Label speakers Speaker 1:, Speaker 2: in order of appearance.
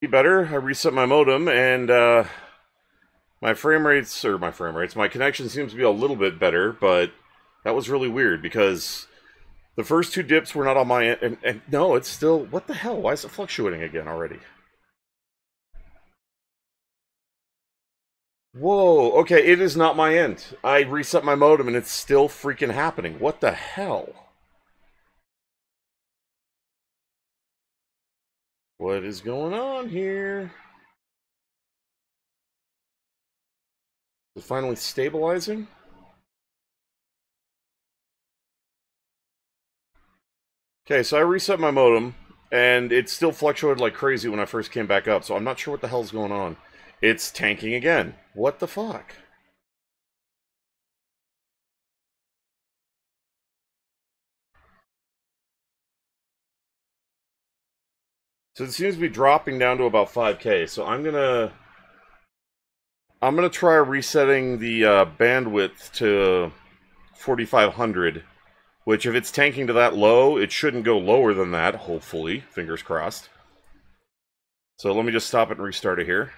Speaker 1: Be better. I reset my modem and uh, my frame rates, or my frame rates, my connection seems to be a little bit better, but that was really weird because the first two dips were not on my end. And, and no, it's still, what the hell? Why is it fluctuating again already? Whoa, okay, it is not my end. I reset my modem and it's still freaking happening. What the hell? What is going on here? Is it finally stabilizing? Okay, so I reset my modem, and it still fluctuated like crazy when I first came back up, so I'm not sure what the hell's going on. It's tanking again. What the fuck? So it seems to be dropping down to about 5k, so I'm gonna... I'm gonna try resetting the uh, bandwidth to 4500, which if it's tanking to that low, it shouldn't go lower than that, hopefully. Fingers crossed. So let me just stop it and restart it here.